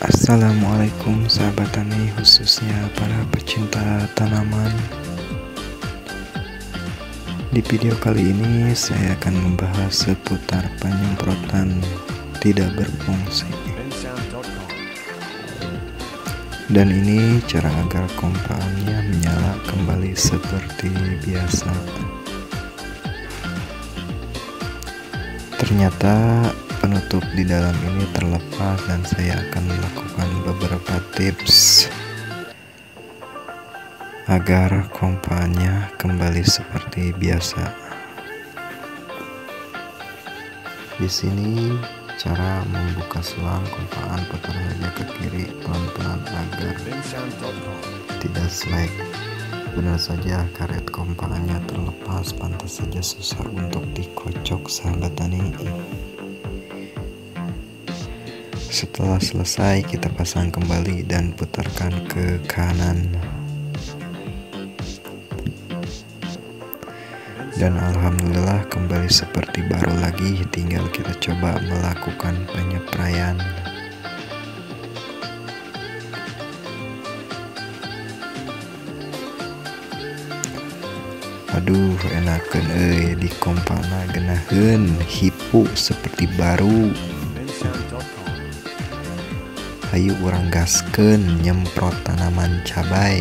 Assalamualaikum sahabat tani khususnya para pecinta tanaman. Di video kali ini saya akan membahas seputar penyemprotan tidak berfungsi. Dan ini cara agar kompannya menyala kembali seperti biasa. Ternyata penutup di dalam ini terlepas dan saya akan melakukan beberapa tips agar kompanya kembali seperti biasa. Di sini cara membuka selang kompaan putar saja ke kiri pelan-pelan agar tidak slack. Benar saja karet kompanya terlepas, pantas saja susah untuk dikocok sahabat tani. Setelah selesai kita pasang kembali dan putarkan ke kanan. Dan Alhamdulillah kembali seperti baru lagi tinggal kita coba melakukan penyepraian. Aduh enakan eh di kompana genahen hipu seperti baru Hayu urang gasken nyemprot tanaman cabai.